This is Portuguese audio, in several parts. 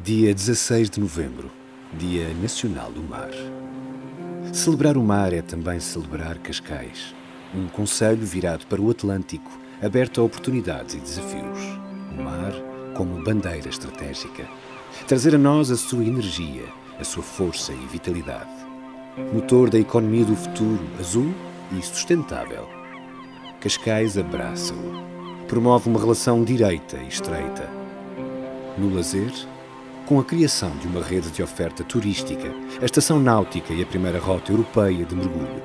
Dia 16 de novembro, Dia Nacional do Mar. Celebrar o mar é também celebrar Cascais, um conselho virado para o Atlântico, aberto a oportunidades e desafios. O mar como bandeira estratégica. Trazer a nós a sua energia, a sua força e vitalidade. Motor da economia do futuro, azul e sustentável. Cascais abraça-o. Promove uma relação direita e estreita. No lazer, com a criação de uma rede de oferta turística, a estação náutica e a primeira rota europeia de mergulho.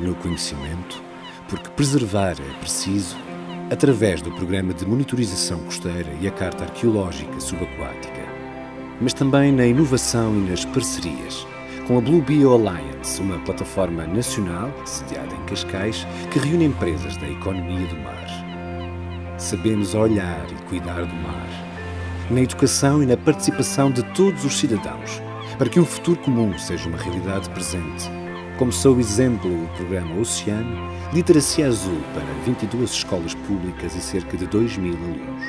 No conhecimento, porque preservar é preciso, através do programa de monitorização costeira e a carta arqueológica subaquática. Mas também na inovação e nas parcerias, com a Blue Bio Alliance, uma plataforma nacional sediada em Cascais que reúne empresas da economia do mar. Sabemos olhar e cuidar do mar na educação e na participação de todos os cidadãos, para que um futuro comum seja uma realidade presente. Como sou exemplo o programa Oceano, Literacia Azul para 22 escolas públicas e cerca de 2 mil alunos.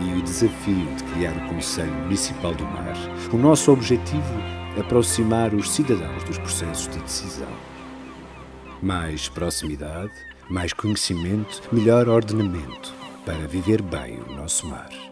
E o desafio de criar o Conselho Municipal do Mar. O nosso objetivo aproximar os cidadãos dos processos de decisão. Mais proximidade, mais conhecimento, melhor ordenamento para viver bem o nosso mar.